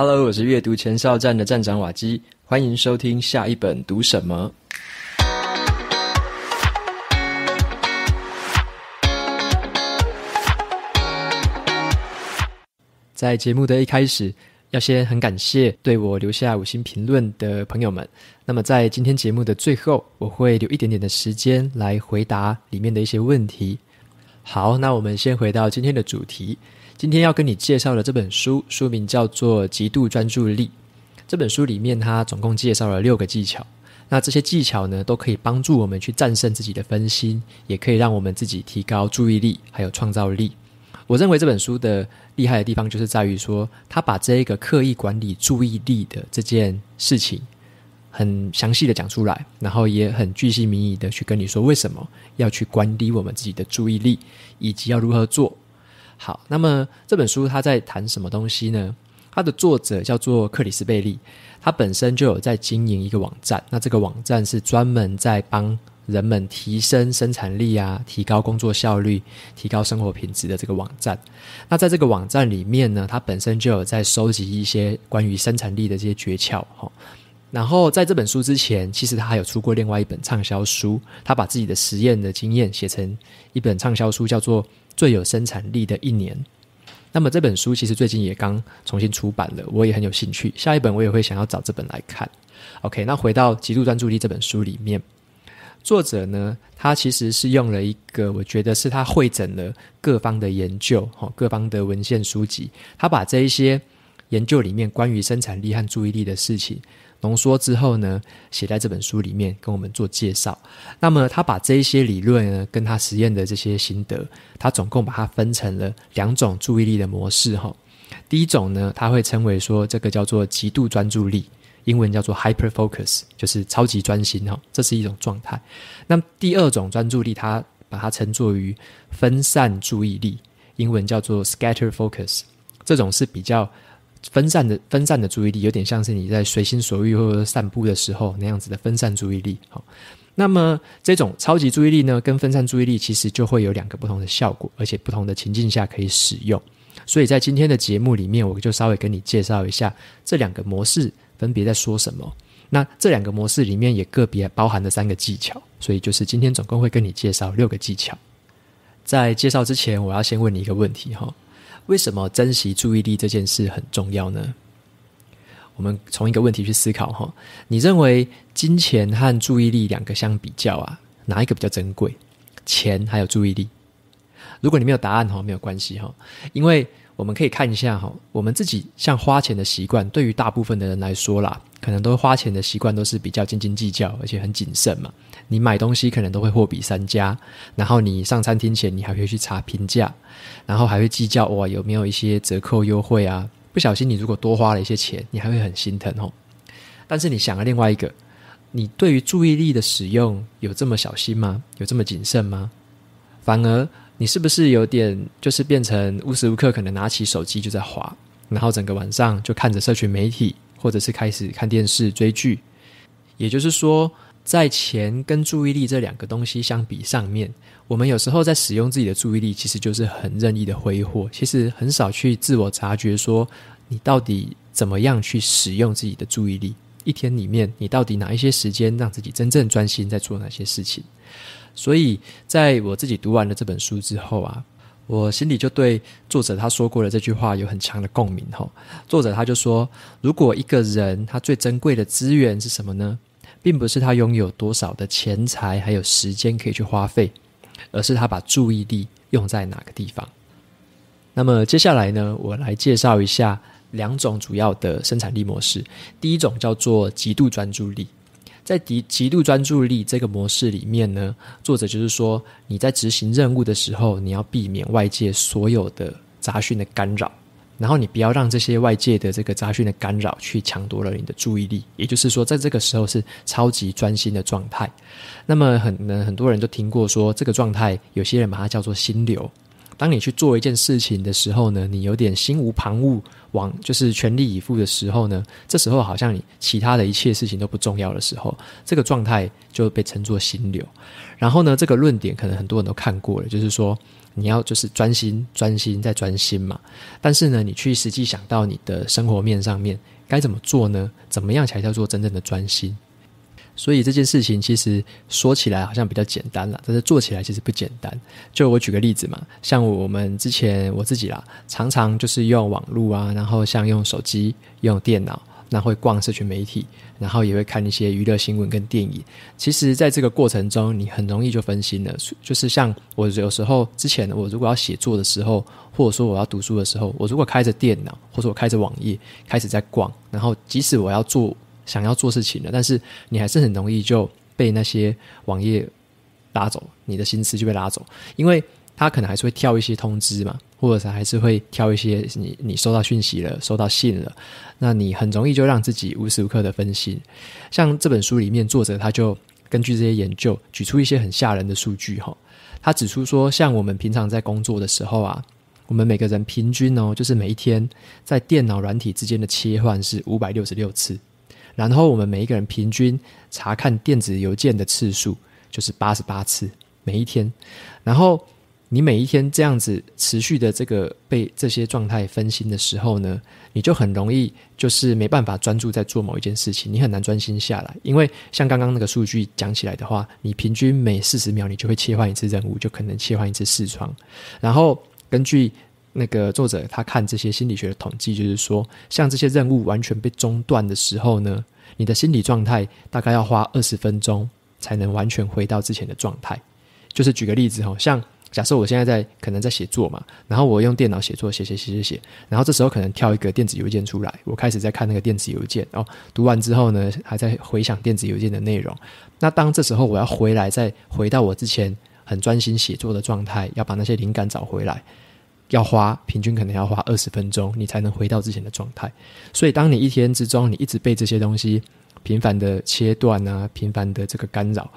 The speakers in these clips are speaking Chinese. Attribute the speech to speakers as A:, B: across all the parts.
A: Hello，我是阅读前哨站的站长瓦基，欢迎收听下一本读什么。在节目的一开始，要先很感谢对我留下五星评论的朋友们。那么在今天节目的最后，我会留一点点的时间来回答里面的一些问题。好，那我们先回到今天的主题。今天要跟你介绍的这本书，书名叫做《极度专注力》。这本书里面，它总共介绍了六个技巧。那这些技巧呢，都可以帮助我们去战胜自己的分心，也可以让我们自己提高注意力，还有创造力。我认为这本书的厉害的地方，就是在于说，他把这一个刻意管理注意力的这件事情，很详细的讲出来，然后也很具细明义的去跟你说，为什么要去管理我们自己的注意力，以及要如何做好。那么这本书他在谈什么东西呢？它的作者叫做克里斯贝利，他本身就有在经营一个网站，那这个网站是专门在帮。人们提升生产力啊，提高工作效率，提高生活品质的这个网站。那在这个网站里面呢，他本身就有在收集一些关于生产力的这些诀窍哈。然后在这本书之前，其实他还有出过另外一本畅销书，他把自己的实验的经验写成一本畅销书，叫做《最有生产力的一年》。那么这本书其实最近也刚重新出版了，我也很有兴趣，下一本我也会想要找这本来看。OK，那回到《极度专注力》这本书里面。作者呢，他其实是用了一个，我觉得是他会诊了各方的研究，哈，各方的文献书籍，他把这一些研究里面关于生产力和注意力的事情浓缩之后呢，写在这本书里面跟我们做介绍。那么他把这一些理论呢，跟他实验的这些心得，他总共把它分成了两种注意力的模式，哈。第一种呢，他会称为说这个叫做极度专注力。英文叫做 hyper focus，就是超级专心哈，这是一种状态。那第二种专注力，它把它称作于分散注意力，英文叫做 scatter focus。这种是比较分散的分散的注意力，有点像是你在随心所欲或者散步的时候那样子的分散注意力。好，那么这种超级注意力呢，跟分散注意力其实就会有两个不同的效果，而且不同的情境下可以使用。所以在今天的节目里面，我就稍微跟你介绍一下这两个模式。分别在说什么？那这两个模式里面也个别包含了三个技巧，所以就是今天总共会跟你介绍六个技巧。在介绍之前，我要先问你一个问题哈：为什么珍惜注意力这件事很重要呢？我们从一个问题去思考哈：你认为金钱和注意力两个相比较啊，哪一个比较珍贵？钱还有注意力？如果你没有答案哈，没有关系哈，因为。我们可以看一下哈，我们自己像花钱的习惯，对于大部分的人来说啦，可能都花钱的习惯都是比较斤斤计较，而且很谨慎嘛。你买东西可能都会货比三家，然后你上餐厅前你还会去查评价，然后还会计较哇有没有一些折扣优惠啊。不小心你如果多花了一些钱，你还会很心疼哦。但是你想了另外一个，你对于注意力的使用有这么小心吗？有这么谨慎吗？反而。你是不是有点就是变成无时无刻可能拿起手机就在滑，然后整个晚上就看着社群媒体，或者是开始看电视追剧？也就是说，在钱跟注意力这两个东西相比上面，我们有时候在使用自己的注意力，其实就是很任意的挥霍，其实很少去自我察觉，说你到底怎么样去使用自己的注意力？一天里面，你到底哪一些时间让自己真正专心在做哪些事情？所以，在我自己读完了这本书之后啊，我心里就对作者他说过的这句话有很强的共鸣哈。作者他就说，如果一个人他最珍贵的资源是什么呢？并不是他拥有多少的钱财还有时间可以去花费，而是他把注意力用在哪个地方。那么接下来呢，我来介绍一下两种主要的生产力模式。第一种叫做极度专注力。在极极度专注力这个模式里面呢，作者就是说，你在执行任务的时候，你要避免外界所有的杂讯的干扰，然后你不要让这些外界的这个杂讯的干扰去抢夺了你的注意力。也就是说，在这个时候是超级专心的状态。那么，很很多人都听过说，这个状态有些人把它叫做心流，当你去做一件事情的时候呢，你有点心无旁骛，往就是全力以赴的时候呢，这时候好像你其他的一切事情都不重要的时候，这个状态就被称作心流。然后呢，这个论点可能很多人都看过了，就是说你要就是专心、专心再专心嘛。但是呢，你去实际想到你的生活面上面该怎么做呢？怎么样才叫做真正的专心？所以这件事情其实说起来好像比较简单了，但是做起来其实不简单。就我举个例子嘛，像我们之前我自己啦，常常就是用网络啊，然后像用手机、用电脑，那会逛社群媒体，然后也会看一些娱乐新闻跟电影。其实，在这个过程中，你很容易就分心了。就是像我有时候之前，我如果要写作的时候，或者说我要读书的时候，我如果开着电脑，或者我开着网页开始在逛，然后即使我要做。想要做事情的，但是你还是很容易就被那些网页拉走，你的心思就被拉走，因为他可能还是会跳一些通知嘛，或者是还是会挑一些你你收到讯息了，收到信了，那你很容易就让自己无时无刻的分心。像这本书里面作者他就根据这些研究举出一些很吓人的数据哈，他指出说，像我们平常在工作的时候啊，我们每个人平均哦，就是每一天在电脑软体之间的切换是五百六十六次。然后我们每一个人平均查看电子邮件的次数就是八十八次每一天。然后你每一天这样子持续的这个被这些状态分心的时候呢，你就很容易就是没办法专注在做某一件事情，你很难专心下来。因为像刚刚那个数据讲起来的话，你平均每四十秒你就会切换一次任务，就可能切换一次视窗。然后根据那个作者他看这些心理学的统计，就是说，像这些任务完全被中断的时候呢，你的心理状态大概要花二十分钟才能完全回到之前的状态。就是举个例子哈，像假设我现在在可能在写作嘛，然后我用电脑写作，写写写写写，然后这时候可能跳一个电子邮件出来，我开始在看那个电子邮件哦，读完之后呢，还在回想电子邮件的内容。那当这时候我要回来，再回到我之前很专心写作的状态，要把那些灵感找回来。要花平均可能要花二十分钟，你才能回到之前的状态。所以，当你一天之中你一直被这些东西频繁的切断啊，频繁的这个干扰，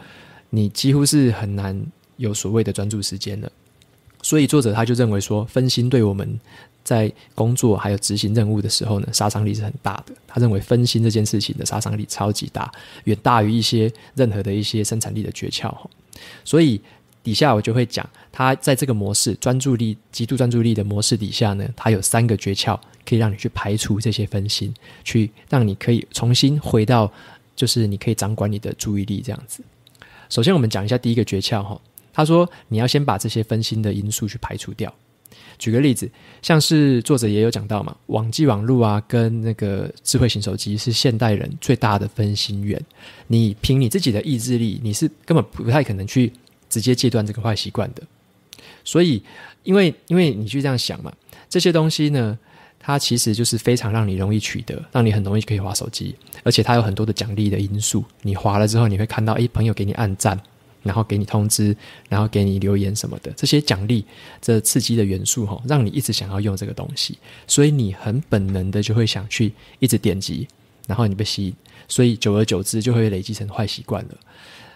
A: 你几乎是很难有所谓的专注时间了。所以，作者他就认为说，分心对我们在工作还有执行任务的时候呢，杀伤力是很大的。他认为分心这件事情的杀伤力超级大，远大于一些任何的一些生产力的诀窍。所以。底下我就会讲，他在这个模式专注力极度专注力的模式底下呢，它有三个诀窍，可以让你去排除这些分心，去让你可以重新回到，就是你可以掌管你的注意力这样子。首先，我们讲一下第一个诀窍哈，他说你要先把这些分心的因素去排除掉。举个例子，像是作者也有讲到嘛，网际网络啊，跟那个智慧型手机是现代人最大的分心源。你凭你自己的意志力，你是根本不太可能去。直接戒断这个坏习惯的，所以，因为因为你去这样想嘛，这些东西呢，它其实就是非常让你容易取得，让你很容易可以划手机，而且它有很多的奖励的因素。你划了之后，你会看到，诶，朋友给你按赞，然后给你通知，然后给你留言什么的，这些奖励、这刺激的元素，哈，让你一直想要用这个东西，所以你很本能的就会想去一直点击，然后你被吸引，所以久而久之就会累积成坏习惯了。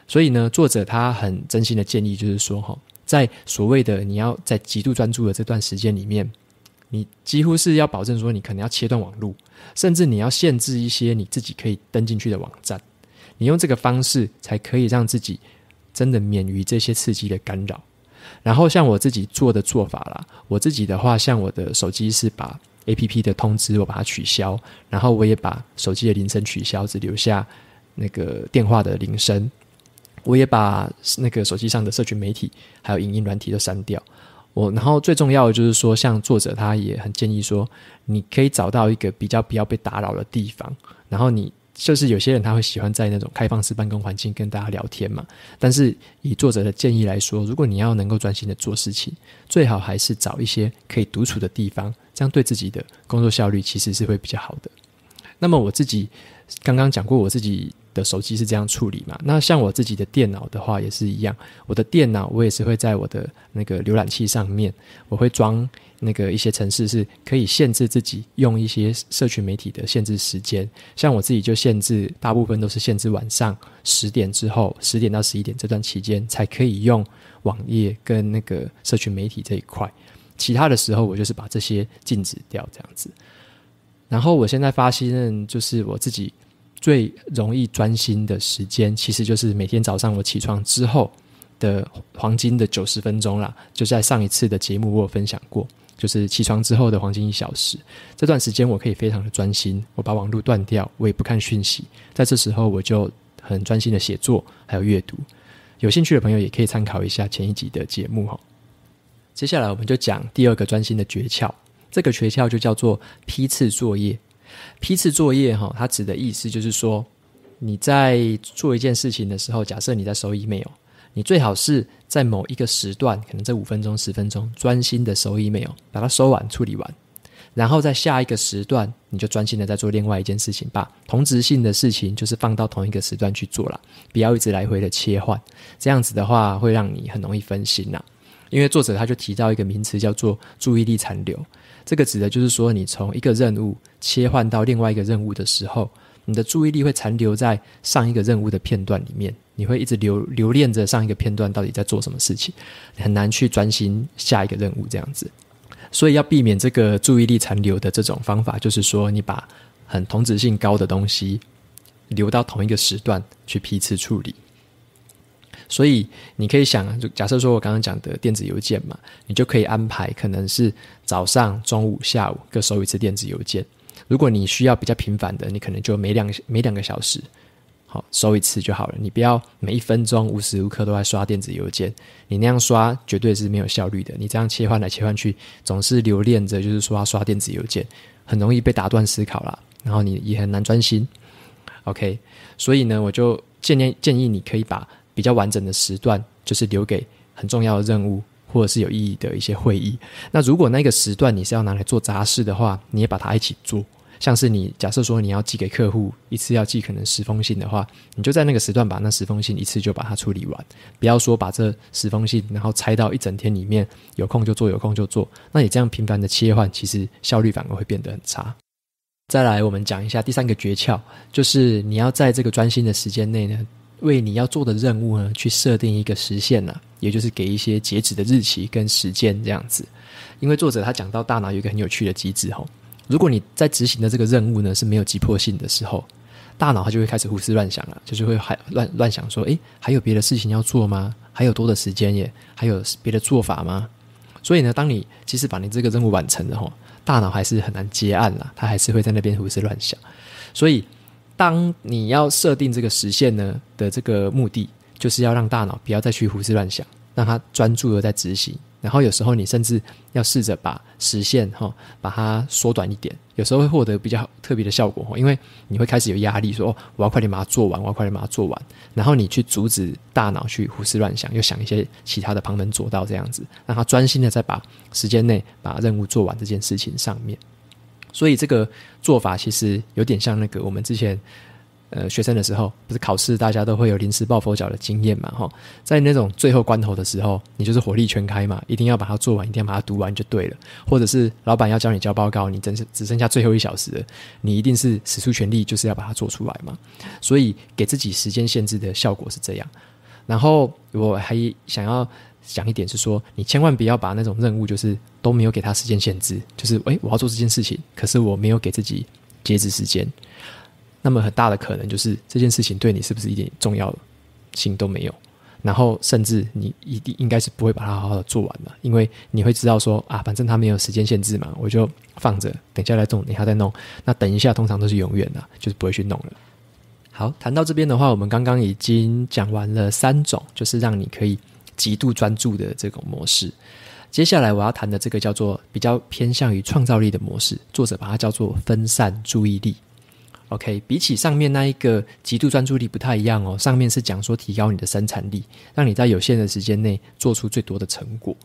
A: 所以呢，作者他很真心的建议，就是说，哈，在所谓的你要在极度专注的这段时间里面，你几乎是要保证说，你可能要切断网络，甚至你要限制一些你自己可以登进去的网站，你用这个方式才可以让自己真的免于这些刺激的干扰。然后像我自己做的做法啦，我自己的话，像我的手机是把 A P P 的通知我把它取消，然后我也把手机的铃声取消，只留下那个电话的铃声。我也把那个手机上的社群媒体还有影音软体都删掉。我然后最重要的就是说，像作者他也很建议说，你可以找到一个比较不要被打扰的地方。然后你就是有些人他会喜欢在那种开放式办公环境跟大家聊天嘛。但是以作者的建议来说，如果你要能够专心的做事情，最好还是找一些可以独处的地方，这样对自己的工作效率其实是会比较好的。那么我自己刚刚讲过，我自己。的手机是这样处理嘛？那像我自己的电脑的话也是一样，我的电脑我也是会在我的那个浏览器上面，我会装那个一些程式，是可以限制自己用一些社群媒体的限制时间。像我自己就限制，大部分都是限制晚上十点之后，十点到十一点这段期间才可以用网页跟那个社群媒体这一块。其他的时候我就是把这些禁止掉这样子。然后我现在发现，就是我自己最容易专心的时间，其实就是每天早上我起床之后的黄金的九十分钟啦。就在上一次的节目我有分享过，就是起床之后的黄金一小时，这段时间我可以非常的专心，我把网络断掉，我也不看讯息，在这时候我就很专心的写作还有阅读。有兴趣的朋友也可以参考一下前一集的节目哈。接下来我们就讲第二个专心的诀窍。这个诀窍就叫做批次作业。批次作业哈，它指的意思就是说，你在做一件事情的时候，假设你在收 email，你最好是在某一个时段，可能这五分钟、十分钟，专心的收 email，把它收完、处理完，然后在下一个时段，你就专心的在做另外一件事情，吧同质性的事情就是放到同一个时段去做了，不要一直来回的切换，这样子的话会让你很容易分心呐。因为作者他就提到一个名词叫做注意力残留。这个指的就是说，你从一个任务切换到另外一个任务的时候，你的注意力会残留在上一个任务的片段里面，你会一直留留恋着上一个片段到底在做什么事情，很难去专心下一个任务这样子。所以要避免这个注意力残留的这种方法，就是说你把很同质性高的东西留到同一个时段去批次处理。所以你可以想，假设说我刚刚讲的电子邮件嘛，你就可以安排可能是早上、中午、下午各收一次电子邮件。如果你需要比较频繁的，你可能就每两每两个小时，好收一次就好了。你不要每一分钟无时无刻都在刷电子邮件，你那样刷绝对是没有效率的。你这样切换来切换去，总是留恋着就是说要刷电子邮件，很容易被打断思考啦，然后你也很难专心。OK，所以呢，我就建议建议你可以把。比较完整的时段，就是留给很重要的任务或者是有意义的一些会议。那如果那个时段你是要拿来做杂事的话，你也把它一起做。像是你假设说你要寄给客户一次要寄可能十封信的话，你就在那个时段把那十封信一次就把它处理完。不要说把这十封信然后拆到一整天里面，有空就做，有空就做。那你这样频繁的切换，其实效率反而会变得很差。再来，我们讲一下第三个诀窍，就是你要在这个专心的时间内呢。为你要做的任务呢，去设定一个时限呢，也就是给一些截止的日期跟时间这样子。因为作者他讲到大脑有一个很有趣的机制吼，如果你在执行的这个任务呢是没有急迫性的时候，大脑它就会开始胡思乱想了，就是会还乱乱想说，诶，还有别的事情要做吗？还有多的时间耶？还有别的做法吗？所以呢，当你其实把你这个任务完成了吼，大脑还是很难接案了，它还是会在那边胡思乱想，所以。当你要设定这个实现呢的这个目的，就是要让大脑不要再去胡思乱想，让它专注的在执行。然后有时候你甚至要试着把实现哈，把它缩短一点，有时候会获得比较特别的效果因为你会开始有压力，说哦，我要快点把它做完，我要快点把它做完。然后你去阻止大脑去胡思乱想，又想一些其他的旁门左道，这样子让它专心的在把时间内把任务做完这件事情上面。所以这个做法其实有点像那个我们之前呃学生的时候，不是考试大家都会有临时抱佛脚的经验嘛？哈，在那种最后关头的时候，你就是火力全开嘛，一定要把它做完，一定要把它读完就对了。或者是老板要教你交报告，你真是只剩下最后一小时了，你一定是使出全力，就是要把它做出来嘛。所以给自己时间限制的效果是这样。然后我还想要。讲一点是说，你千万不要把那种任务就是都没有给他时间限制，就是诶，我要做这件事情，可是我没有给自己截止时间，那么很大的可能就是这件事情对你是不是一点重要性都没有，然后甚至你一定应该是不会把它好好的做完的，因为你会知道说啊，反正他没有时间限制嘛，我就放着，等下来弄，等下再弄，那等一下通常都是永远的，就是不会去弄了。好，谈到这边的话，我们刚刚已经讲完了三种，就是让你可以。极度专注的这种模式，接下来我要谈的这个叫做比较偏向于创造力的模式，作者把它叫做分散注意力。OK，比起上面那一个极度专注力不太一样哦，上面是讲说提高你的生产力，让你在有限的时间内做出最多的成果。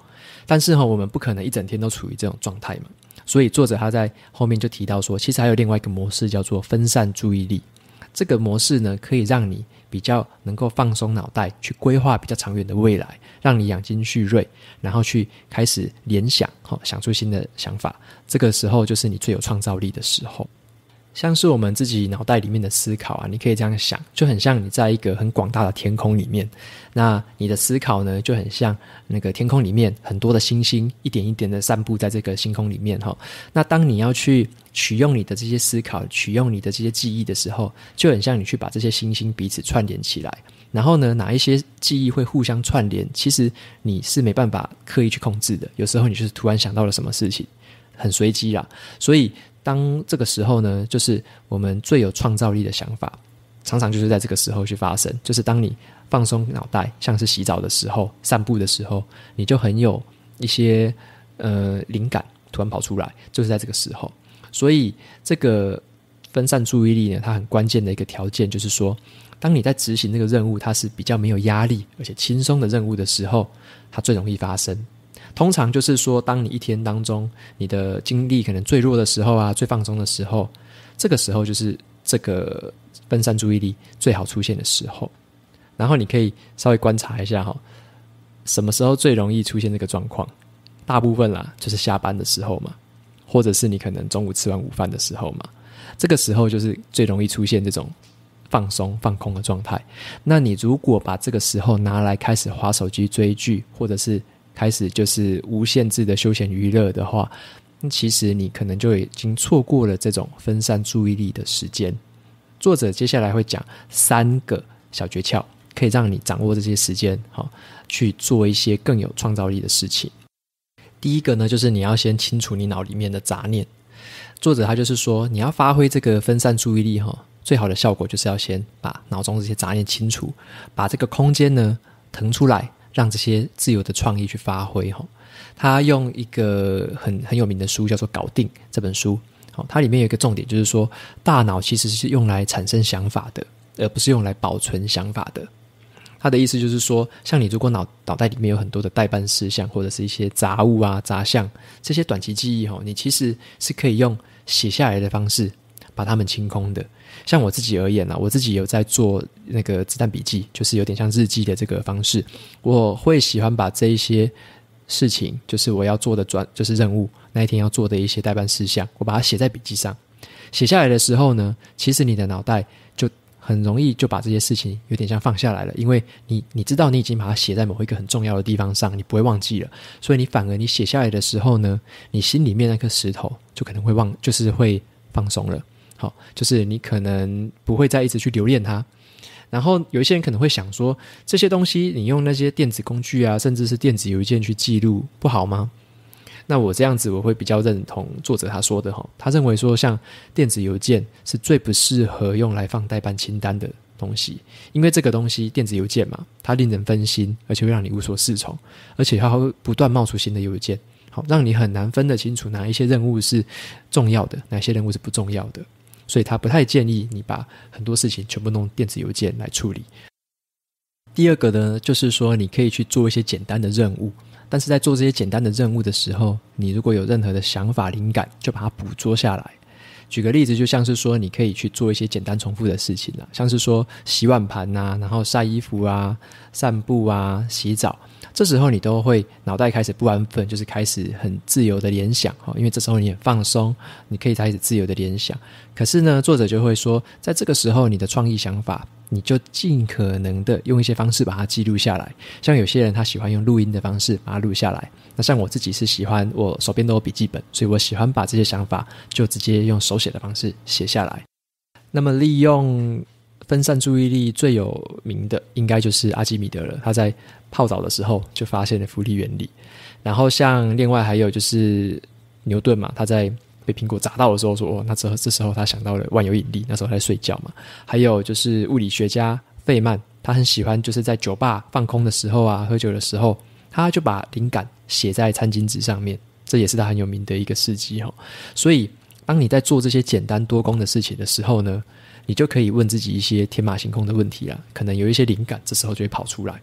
A: 但是哈，我们不可能一整天都处于这种状态嘛，所以作者他在后面就提到说，其实还有另外一个模式叫做分散注意力。这个模式呢，可以让你。比较能够放松脑袋，去规划比较长远的未来，让你养精蓄锐，然后去开始联想，哈，想出新的想法。这个时候就是你最有创造力的时候。像是我们自己脑袋里面的思考啊，你可以这样想，就很像你在一个很广大的天空里面，那你的思考呢，就很像那个天空里面很多的星星，一点一点的散布在这个星空里面哈。那当你要去取用你的这些思考，取用你的这些记忆的时候，就很像你去把这些星星彼此串联起来。然后呢，哪一些记忆会互相串联，其实你是没办法刻意去控制的。有时候你就是突然想到了什么事情，很随机啦，所以。当这个时候呢，就是我们最有创造力的想法，常常就是在这个时候去发生。就是当你放松脑袋，像是洗澡的时候、散步的时候，你就很有一些呃灵感突然跑出来，就是在这个时候。所以这个分散注意力呢，它很关键的一个条件就是说，当你在执行这个任务，它是比较没有压力而且轻松的任务的时候，它最容易发生。通常就是说，当你一天当中你的精力可能最弱的时候啊，最放松的时候，这个时候就是这个分散注意力最好出现的时候。然后你可以稍微观察一下哈，什么时候最容易出现这个状况？大部分啦，就是下班的时候嘛，或者是你可能中午吃完午饭的时候嘛，这个时候就是最容易出现这种放松放空的状态。那你如果把这个时候拿来开始划手机追剧，或者是开始就是无限制的休闲娱乐的话，那其实你可能就已经错过了这种分散注意力的时间。作者接下来会讲三个小诀窍，可以让你掌握这些时间，好去做一些更有创造力的事情。第一个呢，就是你要先清除你脑里面的杂念。作者他就是说，你要发挥这个分散注意力，哈，最好的效果就是要先把脑中这些杂念清除，把这个空间呢腾出来。让这些自由的创意去发挥哈，他用一个很很有名的书叫做《搞定》这本书，好，它里面有一个重点就是说，大脑其实是用来产生想法的，而不是用来保存想法的。他的意思就是说，像你如果脑脑袋里面有很多的代办事项或者是一些杂物啊杂项，这些短期记忆哈，你其实是可以用写下来的方式把它们清空的。像我自己而言呢，我自己有在做那个子弹笔记，就是有点像日记的这个方式。我会喜欢把这一些事情，就是我要做的专，就是任务那一天要做的一些代办事项，我把它写在笔记上。写下来的时候呢，其实你的脑袋就很容易就把这些事情有点像放下来了，因为你你知道你已经把它写在某一个很重要的地方上，你不会忘记了。所以你反而你写下来的时候呢，你心里面那颗石头就可能会忘，就是会放松了。好，就是你可能不会再一直去留恋它。然后有一些人可能会想说，这些东西你用那些电子工具啊，甚至是电子邮件去记录不好吗？那我这样子我会比较认同作者他说的哈，他认为说像电子邮件是最不适合用来放代办清单的东西，因为这个东西电子邮件嘛，它令人分心，而且会让你无所适从，而且它会不断冒出新的邮件，好让你很难分得清楚哪一些任务是重要的，哪些任务是不重要的。所以他不太建议你把很多事情全部弄电子邮件来处理。第二个呢，就是说你可以去做一些简单的任务，但是在做这些简单的任务的时候，你如果有任何的想法、灵感，就把它捕捉下来。举个例子，就像是说，你可以去做一些简单重复的事情了，像是说洗碗盘呐，然后晒衣服啊、散步啊、洗澡。这时候你都会脑袋开始不安分，就是开始很自由的联想哈，因为这时候你很放松，你可以开始自由的联想。可是呢，作者就会说，在这个时候，你的创意想法，你就尽可能的用一些方式把它记录下来。像有些人他喜欢用录音的方式把它录下来，那像我自己是喜欢我手边都有笔记本，所以我喜欢把这些想法就直接用手写的方式写下来。那么利用。分散注意力最有名的应该就是阿基米德了。他在泡澡的时候就发现了浮力原理。然后像另外还有就是牛顿嘛，他在被苹果砸到的时候说：“哦，那这这时候他想到了万有引力。”那时候在睡觉嘛。还有就是物理学家费曼，他很喜欢就是在酒吧放空的时候啊，喝酒的时候，他就把灵感写在餐巾纸上面。这也是他很有名的一个事迹哦。所以，当你在做这些简单多功的事情的时候呢？你就可以问自己一些天马行空的问题啊，可能有一些灵感，这时候就会跑出来。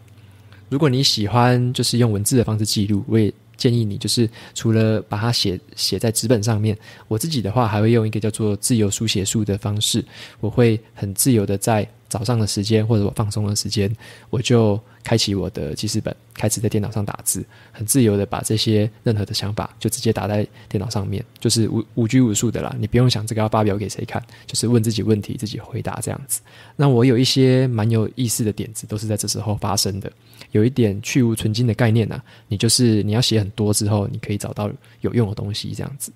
A: 如果你喜欢就是用文字的方式记录，我也建议你就是除了把它写写在纸本上面，我自己的话还会用一个叫做自由书写术的方式，我会很自由的在早上的时间或者我放松的时间，我就开启我的记事本，开始在电脑上打字，很自由的把这些任何的想法就直接打在电脑上面，就是无无拘无束的啦。你不用想这个要发表给谁看，就是问自己问题，自己回答这样子。那我有一些蛮有意思的点子，都是在这时候发生的。有一点去无存精的概念呐，你就是你要写很多之后，你可以找到有用的东西这样子。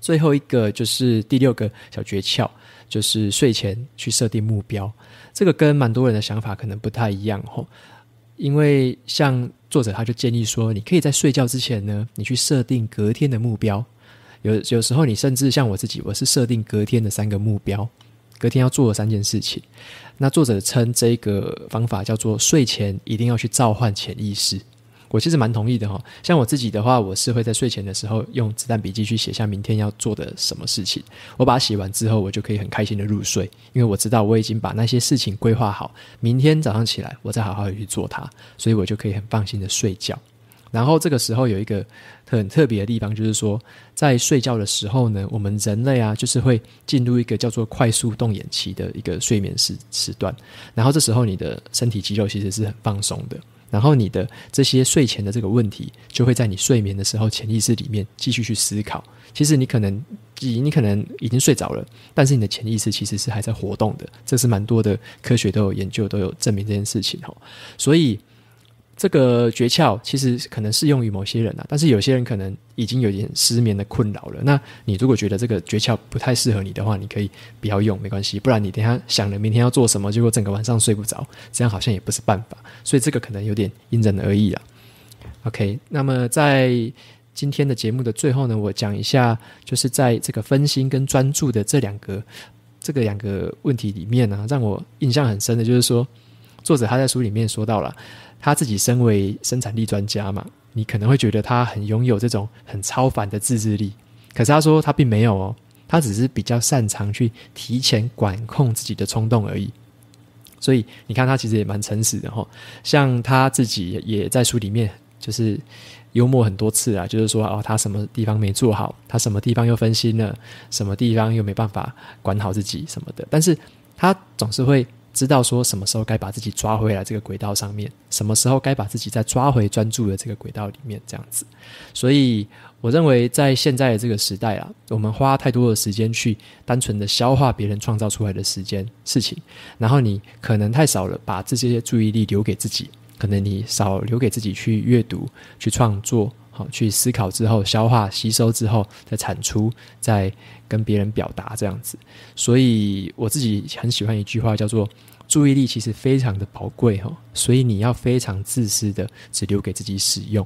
A: 最后一个就是第六个小诀窍。就是睡前去设定目标，这个跟蛮多人的想法可能不太一样吼。因为像作者他就建议说，你可以在睡觉之前呢，你去设定隔天的目标。有有时候你甚至像我自己，我是设定隔天的三个目标，隔天要做的三件事情。那作者称这个方法叫做睡前一定要去召唤潜意识。我其实蛮同意的哈，像我自己的话，我是会在睡前的时候用子弹笔记去写下明天要做的什么事情。我把它写完之后，我就可以很开心的入睡，因为我知道我已经把那些事情规划好，明天早上起来我再好好的去做它，所以我就可以很放心的睡觉。然后这个时候有一个很特别的地方，就是说在睡觉的时候呢，我们人类啊，就是会进入一个叫做快速动眼期的一个睡眠时时段，然后这时候你的身体肌肉其实是很放松的。然后你的这些睡前的这个问题，就会在你睡眠的时候潜意识里面继续去思考。其实你可能你你可能已经睡着了，但是你的潜意识其实是还在活动的。这是蛮多的科学都有研究都有证明这件事情哦。所以。这个诀窍其实可能适用于某些人啊，但是有些人可能已经有点失眠的困扰了。那你如果觉得这个诀窍不太适合你的话，你可以不要用，没关系。不然你等下想了明天要做什么，结果整个晚上睡不着，这样好像也不是办法。所以这个可能有点因人而异啊。OK，那么在今天的节目的最后呢，我讲一下，就是在这个分心跟专注的这两个这个两个问题里面呢，让我印象很深的就是说，作者他在书里面说到了。他自己身为生产力专家嘛，你可能会觉得他很拥有这种很超凡的自制力，可是他说他并没有哦，他只是比较擅长去提前管控自己的冲动而已。所以你看他其实也蛮诚实的哈，像他自己也在书里面就是幽默很多次啊，就是说哦他什么地方没做好，他什么地方又分心了，什么地方又没办法管好自己什么的，但是他总是会。知道说什么时候该把自己抓回来这个轨道上面，什么时候该把自己再抓回专注的这个轨道里面，这样子。所以我认为在现在的这个时代啊，我们花太多的时间去单纯的消化别人创造出来的时间事情，然后你可能太少了把这些注意力留给自己，可能你少留给自己去阅读、去创作。好，去思考之后，消化吸收之后，再产出，再跟别人表达这样子。所以我自己很喜欢一句话，叫做“注意力其实非常的宝贵哈”，所以你要非常自私的只留给自己使用，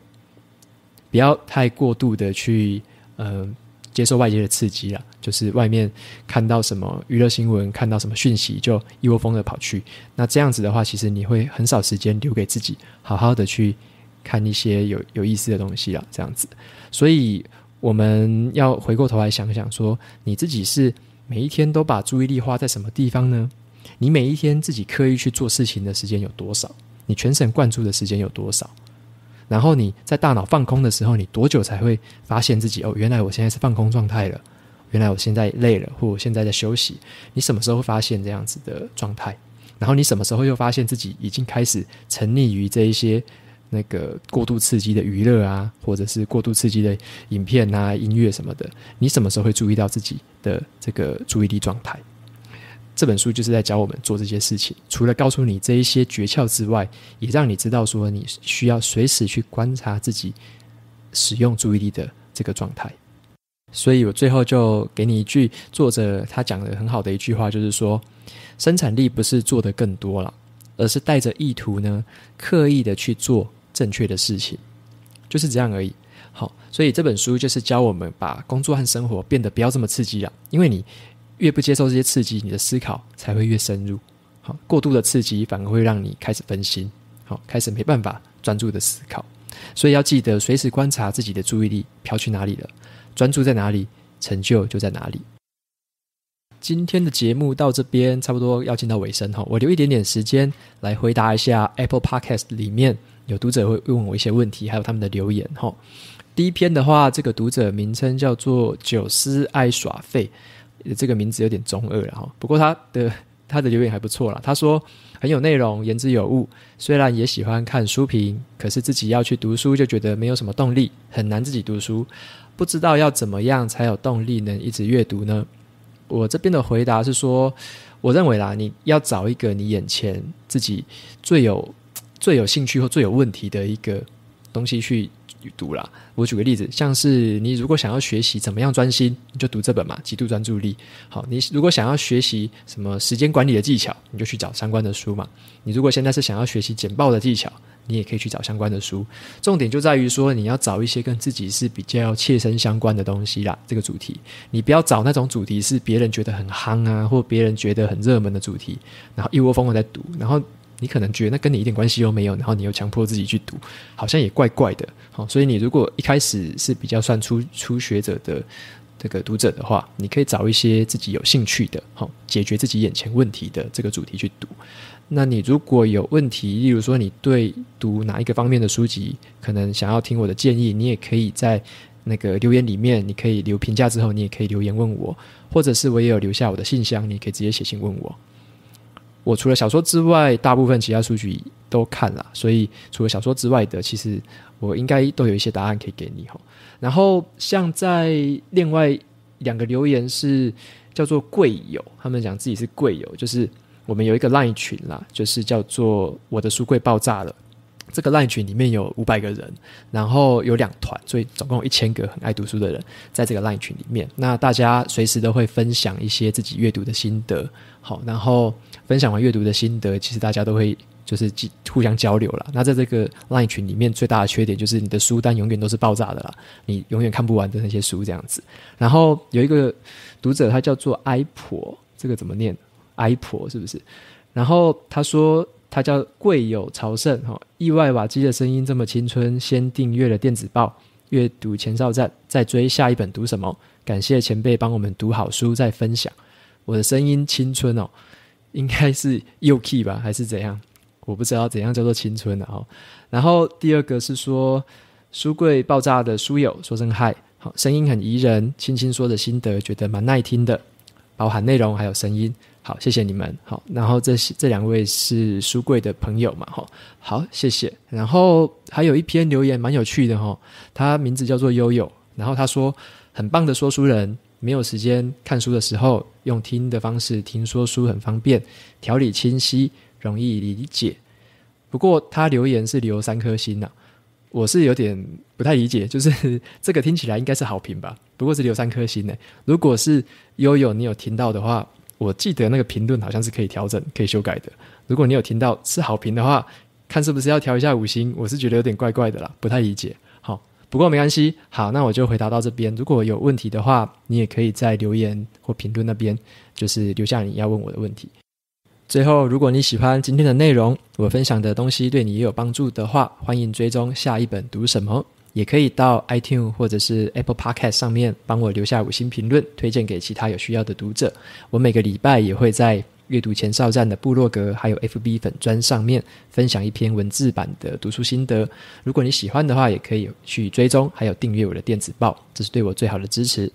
A: 不要太过度的去呃接受外界的刺激了。就是外面看到什么娱乐新闻，看到什么讯息，就一窝蜂的跑去。那这样子的话，其实你会很少时间留给自己，好好的去。看一些有有意思的东西啊，这样子，所以我们要回过头来想想，说你自己是每一天都把注意力花在什么地方呢？你每一天自己刻意去做事情的时间有多少？你全神贯注的时间有多少？然后你在大脑放空的时候，你多久才会发现自己哦，原来我现在是放空状态了，原来我现在累了，或我现在在休息？你什么时候会发现这样子的状态？然后你什么时候又发现自己已经开始沉溺于这一些？那个过度刺激的娱乐啊，或者是过度刺激的影片啊、音乐什么的，你什么时候会注意到自己的这个注意力状态？这本书就是在教我们做这些事情。除了告诉你这一些诀窍之外，也让你知道说你需要随时去观察自己使用注意力的这个状态。所以我最后就给你一句作者他讲的很好的一句话，就是说，生产力不是做的更多了，而是带着意图呢，刻意的去做。正确的事情就是这样而已。好，所以这本书就是教我们把工作和生活变得不要这么刺激了。因为你越不接受这些刺激，你的思考才会越深入。好，过度的刺激反而会让你开始分心，好，开始没办法专注的思考。所以要记得随时观察自己的注意力飘去哪里了，专注在哪里，成就就在哪里。今天的节目到这边差不多要进到尾声哈，我留一点点时间来回答一下 Apple Podcast 里面。有读者会问我一些问题，还有他们的留言哈。第一篇的话，这个读者名称叫做“九思爱耍废”，这个名字有点中二了哈。不过他的他的留言还不错啦，他说很有内容，言之有物。虽然也喜欢看书评，可是自己要去读书就觉得没有什么动力，很难自己读书。不知道要怎么样才有动力能一直阅读呢？我这边的回答是说，我认为啦，你要找一个你眼前自己最有最有兴趣或最有问题的一个东西去。读啦。我举个例子，像是你如果想要学习怎么样专心，你就读这本嘛，《极度专注力》。好，你如果想要学习什么时间管理的技巧，你就去找相关的书嘛。你如果现在是想要学习简报的技巧，你也可以去找相关的书。重点就在于说，你要找一些跟自己是比较切身相关的东西啦。这个主题，你不要找那种主题是别人觉得很夯啊，或别人觉得很热门的主题，然后一窝蜂的在读，然后。你可能觉得那跟你一点关系都没有，然后你又强迫自己去读，好像也怪怪的。好，所以你如果一开始是比较算初初学者的这个读者的话，你可以找一些自己有兴趣的，好解决自己眼前问题的这个主题去读。那你如果有问题，例如说你对读哪一个方面的书籍，可能想要听我的建议，你也可以在那个留言里面，你可以留评价之后，你也可以留言问我，或者是我也有留下我的信箱，你可以直接写信问我。我除了小说之外，大部分其他数据都看了，所以除了小说之外的，其实我应该都有一些答案可以给你哈。然后像在另外两个留言是叫做贵友，他们讲自己是贵友，就是我们有一个 LINE 群啦，就是叫做我的书柜爆炸了。这个 LINE 群里面有五百个人，然后有两团，所以总共有一千个很爱读书的人在这个 LINE 群里面。那大家随时都会分享一些自己阅读的心得，好，然后。分享完阅读的心得，其实大家都会就是互相交流了。那在这个 LINE 群里面，最大的缺点就是你的书单永远都是爆炸的啦，你永远看不完的那些书这样子。然后有一个读者，他叫做哀婆，这个怎么念？哀婆是不是？然后他说 他叫贵友朝圣哈，意外瓦基的声音这么青春，先订阅了电子报，阅读前哨站，再追下一本读什么？感谢前辈帮我们读好书再分享，我的声音青春哦。应该是幼 key 吧，还是怎样？我不知道怎样叫做青春的哈。然后第二个是说书柜爆炸的书友说声嗨，好，声音很宜人，轻轻说的心得，觉得蛮耐听的，包含内容还有声音，好，谢谢你们。好，然后这这两位是书柜的朋友嘛，哈，好，谢谢。然后还有一篇留言蛮有趣的哈，他名字叫做悠悠，然后他说很棒的说书人。没有时间看书的时候，用听的方式听说书很方便，条理清晰，容易理解。不过他留言是留三颗星呐，我是有点不太理解，就是 这个听起来应该是好评吧，不过是留三颗星呢。如果是悠悠你有听到的话，我记得那个评论好像是可以调整、可以修改的。如果你有听到是好评的话，看是不是要调一下五星，我是觉得有点怪怪的啦，不太理解。好不过没关系，好，那我就回答到这边。如果有问题的话，你也可以在留言或评论那边，就是留下你要问我的问题。最后，如果你喜欢今天的内容，我分享的东西对你也有帮助的话，欢迎追踪下一本读什么，也可以到 iTunes 或者是 Apple Podcast 上面帮我留下五星评论，推荐给其他有需要的读者。我每个礼拜也会在。阅读前哨站的部落格，还有 FB 粉砖上面分享一篇文字版的读书心得。如果你喜欢的话，也可以去追踪，还有订阅我的电子报，这是对我最好的支持。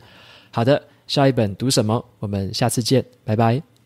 A: 好的，下一本读什么？我们下次见，拜拜。